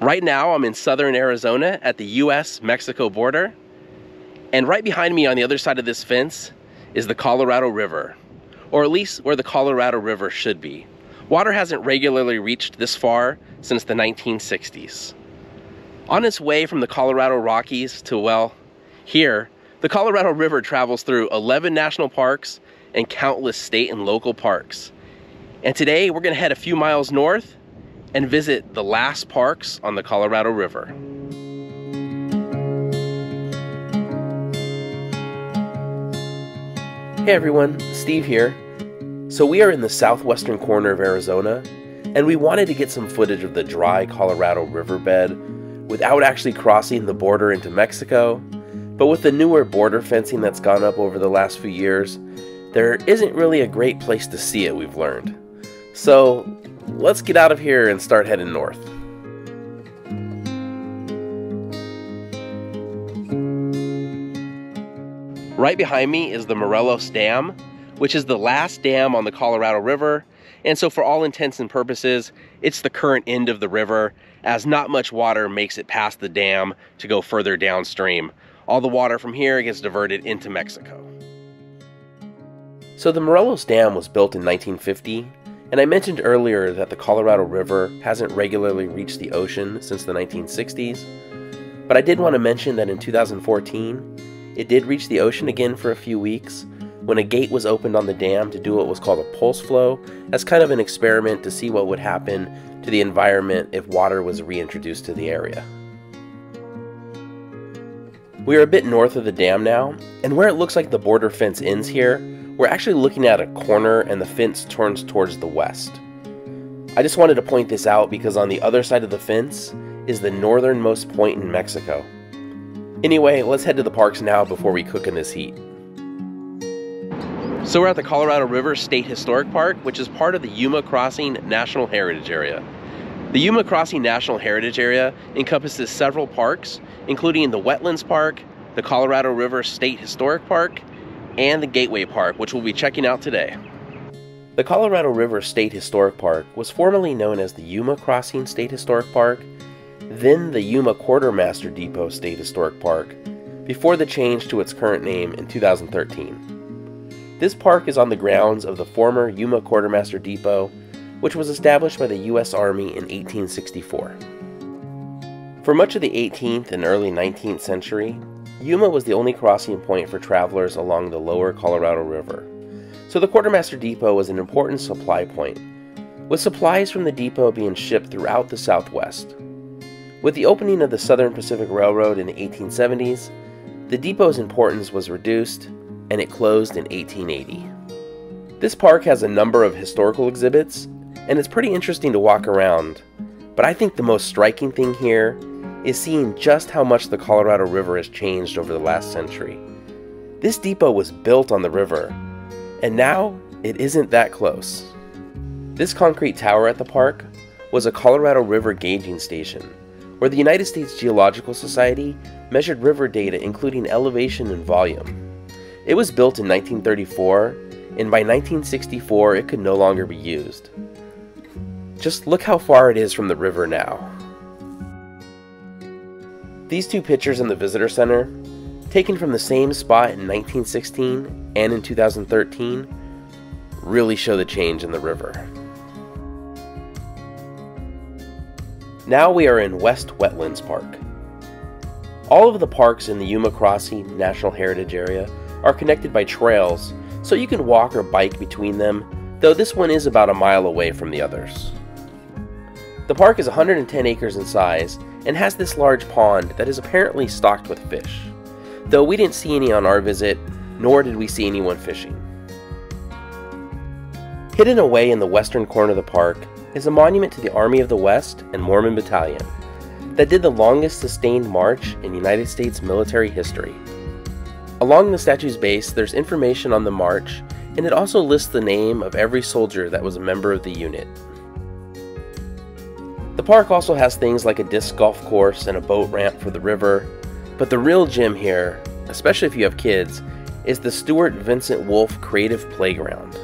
Right now, I'm in southern Arizona at the US Mexico border. And right behind me on the other side of this fence is the Colorado River, or at least where the Colorado River should be. Water hasn't regularly reached this far since the 1960s. On its way from the Colorado Rockies to, well, here, the Colorado River travels through 11 national parks and countless state and local parks. And today we're gonna head a few miles north and visit the last parks on the Colorado River. Hey everyone, Steve here. So we are in the southwestern corner of Arizona, and we wanted to get some footage of the dry Colorado riverbed without actually crossing the border into Mexico. But with the newer border fencing that's gone up over the last few years, there isn't really a great place to see it, we've learned. So let's get out of here and start heading north. Right behind me is the Morelos Dam, which is the last dam on the Colorado River. And so for all intents and purposes, it's the current end of the river as not much water makes it past the dam to go further downstream. All the water from here gets diverted into Mexico. So the Morelos Dam was built in 1950 and I mentioned earlier that the Colorado River hasn't regularly reached the ocean since the 1960s, but I did want to mention that in 2014, it did reach the ocean again for a few weeks when a gate was opened on the dam to do what was called a pulse flow as kind of an experiment to see what would happen to the environment if water was reintroduced to the area. We are a bit north of the dam now, and where it looks like the border fence ends here, we're actually looking at a corner and the fence turns towards the west. I just wanted to point this out because on the other side of the fence is the northernmost point in Mexico. Anyway, let's head to the parks now before we cook in this heat. So we're at the Colorado River State Historic Park, which is part of the Yuma Crossing National Heritage Area. The Yuma Crossing National Heritage Area encompasses several parks, including the Wetlands Park, the Colorado River State Historic Park, and the Gateway Park, which we'll be checking out today. The Colorado River State Historic Park was formerly known as the Yuma Crossing State Historic Park, then the Yuma Quartermaster Depot State Historic Park, before the change to its current name in 2013. This park is on the grounds of the former Yuma Quartermaster Depot, which was established by the U.S. Army in 1864. For much of the 18th and early 19th century, Yuma was the only crossing point for travelers along the lower Colorado River, so the Quartermaster Depot was an important supply point, with supplies from the depot being shipped throughout the Southwest. With the opening of the Southern Pacific Railroad in the 1870s, the depot's importance was reduced and it closed in 1880. This park has a number of historical exhibits, and it's pretty interesting to walk around, but I think the most striking thing here is seeing just how much the Colorado River has changed over the last century. This depot was built on the river, and now it isn't that close. This concrete tower at the park was a Colorado River gauging station, where the United States Geological Society measured river data including elevation and volume. It was built in 1934, and by 1964 it could no longer be used. Just look how far it is from the river now. These two pictures in the visitor center, taken from the same spot in 1916 and in 2013, really show the change in the river. Now we are in West Wetlands Park. All of the parks in the Yuma Crossing National Heritage Area are connected by trails, so you can walk or bike between them, though this one is about a mile away from the others. The park is 110 acres in size and has this large pond that is apparently stocked with fish, though we didn't see any on our visit, nor did we see anyone fishing. Hidden away in the western corner of the park is a monument to the Army of the West and Mormon Battalion that did the longest sustained march in United States military history. Along the statue's base, there's information on the march, and it also lists the name of every soldier that was a member of the unit. The park also has things like a disc golf course and a boat ramp for the river, but the real gem here, especially if you have kids, is the Stewart Vincent Wolfe Creative Playground.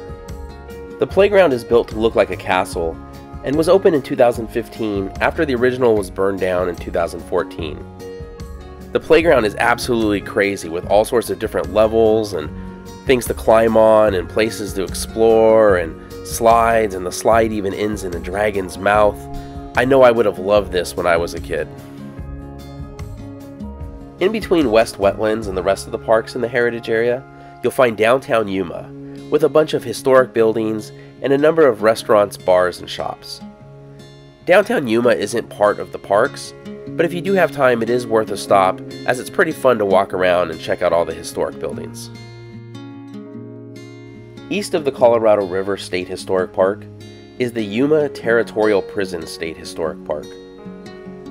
The playground is built to look like a castle, and was opened in 2015 after the original was burned down in 2014. The playground is absolutely crazy with all sorts of different levels and things to climb on and places to explore and slides, and the slide even ends in a dragon's mouth. I know I would have loved this when I was a kid. In between West Wetlands and the rest of the parks in the heritage area, you'll find downtown Yuma, with a bunch of historic buildings and a number of restaurants, bars, and shops. Downtown Yuma isn't part of the parks, but if you do have time, it is worth a stop as it's pretty fun to walk around and check out all the historic buildings. East of the Colorado River State Historic Park is the Yuma Territorial Prison State Historic Park.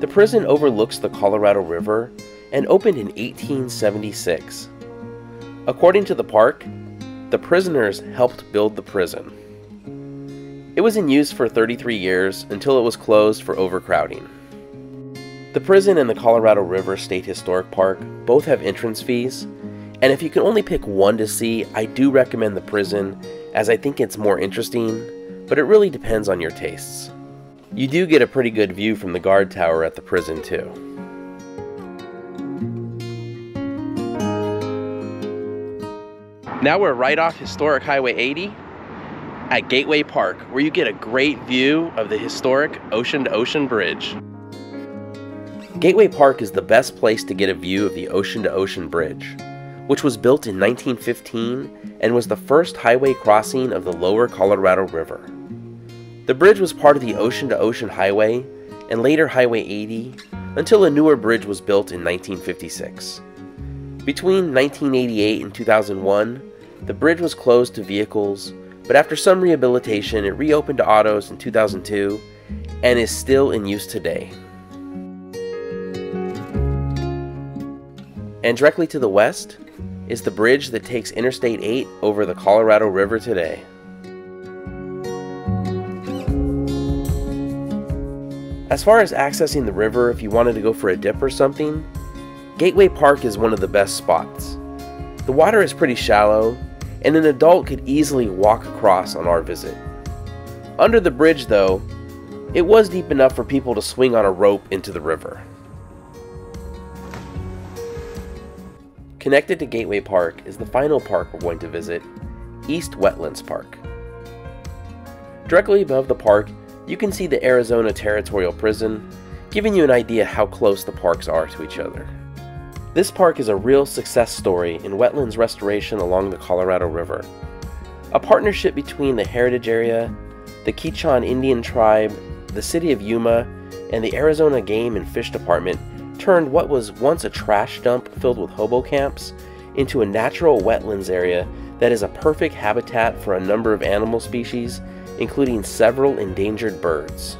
The prison overlooks the Colorado River and opened in 1876. According to the park, the prisoners helped build the prison. It was in use for 33 years until it was closed for overcrowding. The prison and the Colorado River State Historic Park both have entrance fees, and if you can only pick one to see, I do recommend the prison as I think it's more interesting, but it really depends on your tastes. You do get a pretty good view from the guard tower at the prison too. Now we're right off Historic Highway 80 at Gateway Park, where you get a great view of the historic Ocean to Ocean Bridge. Gateway Park is the best place to get a view of the Ocean to Ocean Bridge which was built in 1915 and was the first highway crossing of the lower Colorado River. The bridge was part of the Ocean to Ocean Highway and later Highway 80 until a newer bridge was built in 1956. Between 1988 and 2001, the bridge was closed to vehicles, but after some rehabilitation, it reopened to autos in 2002 and is still in use today. And directly to the west is the bridge that takes Interstate 8 over the Colorado River today. As far as accessing the river if you wanted to go for a dip or something, Gateway Park is one of the best spots. The water is pretty shallow, and an adult could easily walk across on our visit. Under the bridge, though, it was deep enough for people to swing on a rope into the river. Connected to Gateway Park is the final park we're going to visit, East Wetlands Park. Directly above the park, you can see the Arizona Territorial Prison, giving you an idea how close the parks are to each other. This park is a real success story in wetlands restoration along the Colorado River. A partnership between the Heritage Area, the Quechan Indian Tribe, the City of Yuma, and the Arizona Game and Fish Department turned what was once a trash dump filled with hobo camps into a natural wetlands area that is a perfect habitat for a number of animal species, including several endangered birds.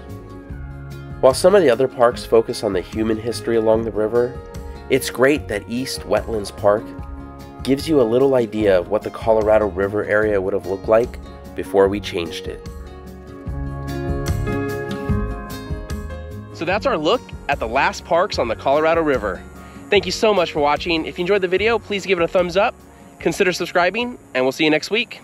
While some of the other parks focus on the human history along the river, it's great that East Wetlands Park gives you a little idea of what the Colorado River area would have looked like before we changed it. So that's our look at the last parks on the Colorado River. Thank you so much for watching. If you enjoyed the video, please give it a thumbs up, consider subscribing, and we'll see you next week.